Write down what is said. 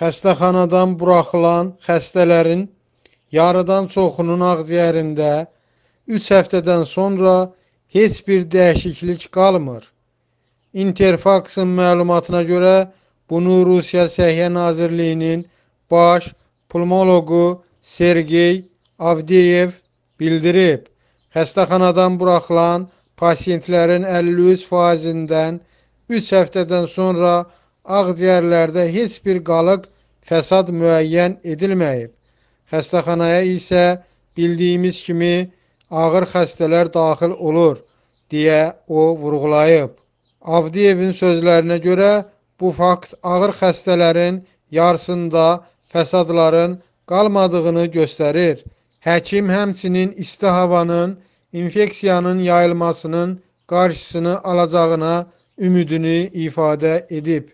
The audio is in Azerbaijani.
Xəstəxanadan buraxılan xəstələrin yarıdan çoxunun ağciyərində 3 həftədən sonra heç bir dəyişiklik qalmır. Interfaxın məlumatına görə bunu Rusiya Səhiyyə Nazirliyinin baş pulmoloqu Sergey Avdeyev bildirib. Xəstəxanadan buraxılan pasientlərin 53%-dən 3 həftədən sonra ağciyərlərdə heç bir qalıq fəsad müəyyən edilməyib. Xəstəxanaya isə bildiyimiz kimi ağır xəstələr daxil olur, deyə o vurğulayıb. Avdiyevin sözlərinə görə bu fakt ağır xəstələrin yarısında fəsadların qalmadığını göstərir. Həkim həmçinin isti havanın infeksiyanın yayılmasının qarşısını alacağına ümidini ifadə edib.